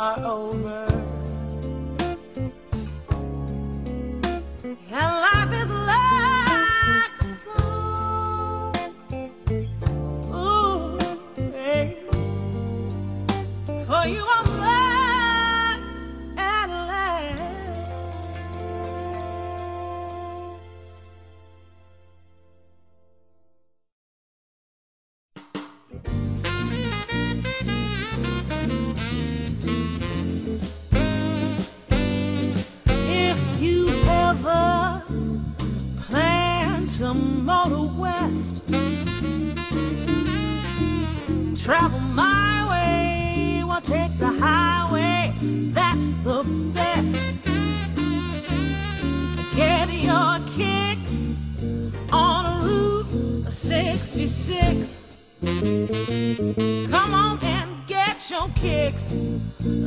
are over. motor west. Travel my way or take the highway, that's the best. Get your kicks on Route 66. Come on and get your kicks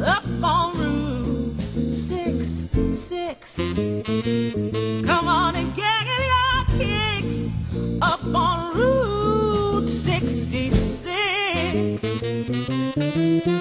up on Route 66. Come on and get your kicks up on Route 66.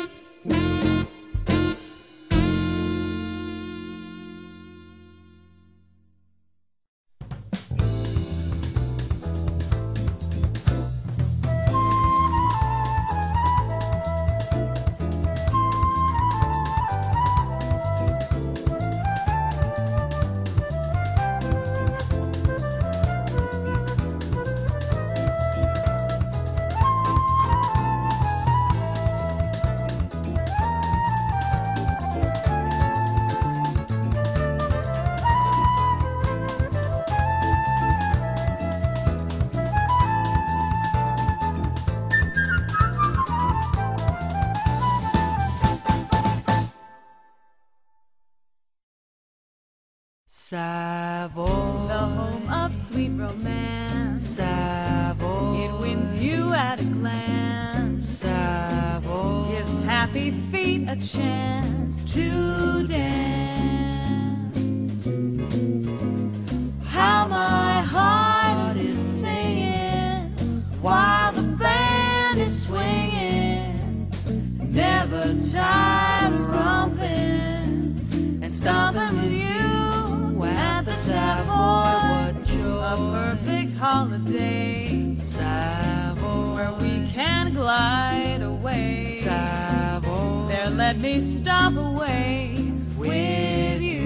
Savoy, the home of sweet romance. Savoy, it wins you at a glance. Savoy, gives happy feet a chance to dance. perfect holiday. Savoy. Where we can glide away. Savoy. There let me stop away with you.